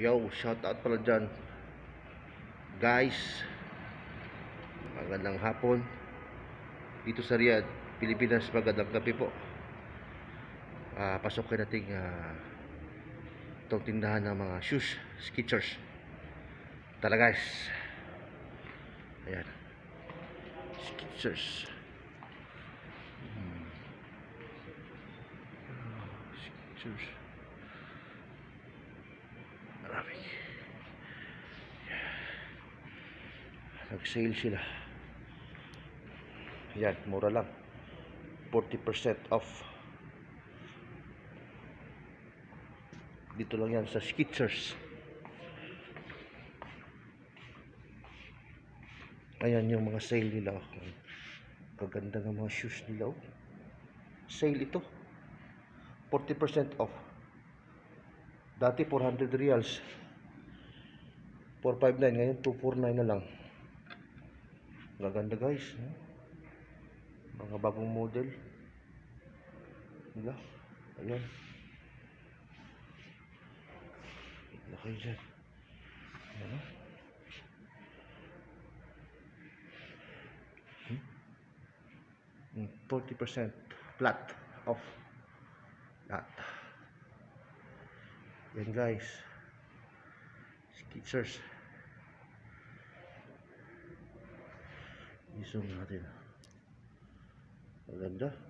Yo, shout out pala dyan. Guys, magandang hapon. Dito sa Riyadh, Pilipinas, magandang gabi po. Ah, pasok natin ah, itong tindahan ng mga shoes, Skechers. Tara guys. Ayan. Skechers. Hmm. Skechers. Marami. Nag-sale sila. Yan, mura lang. 40% off. Dito lang yan sa Skechers. Ayan yung mga sale nila. Kaganda ng mga shoes nila. oh. Sale ito. 40% off. Dati 400 reals. 459 ngayon 249 na lang. Gaganda guys. Mga bagong model. Diba? Ayan. Tignan kayo dyan. Ayan. Hmm? Hmm, 40% flat off. Lahat. Yan guys. Skechers. I-zoom natin. Maganda.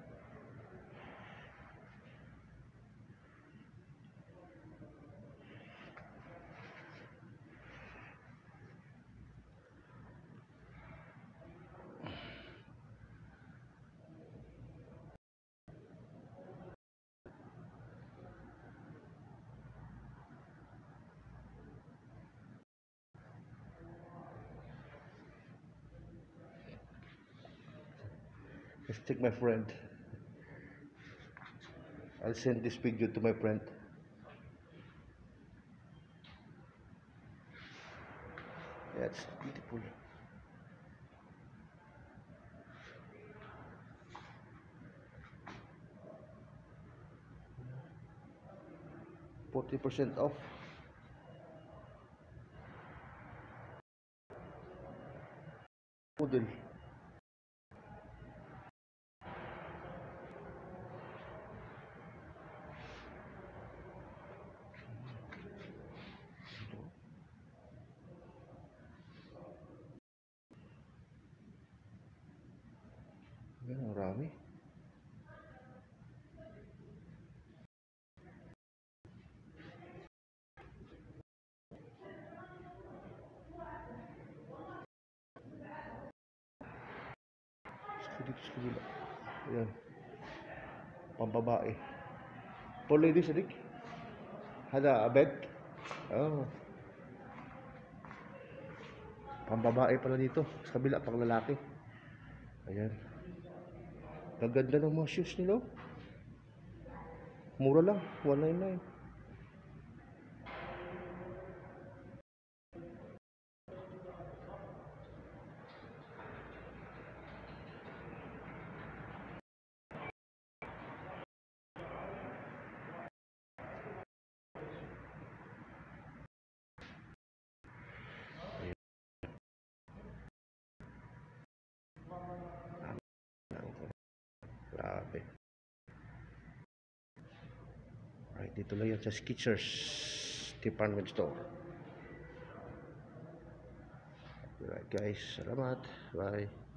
Let's take my friend. I'll send this video to my friend. It's beautiful. Forty percent off. Model. Yan, marami. Sa dito sa kabila. Ayan. Pambabae. For ladies, adik. Hada, a bed. Oh. Pambabae pala dito. Sa kabila, pang lalaki. Ayan. Gaganda ng mga shoes nila. Mura lang, 199. Dito lang yan sa Skechers department store. Alright guys, salamat. Bye.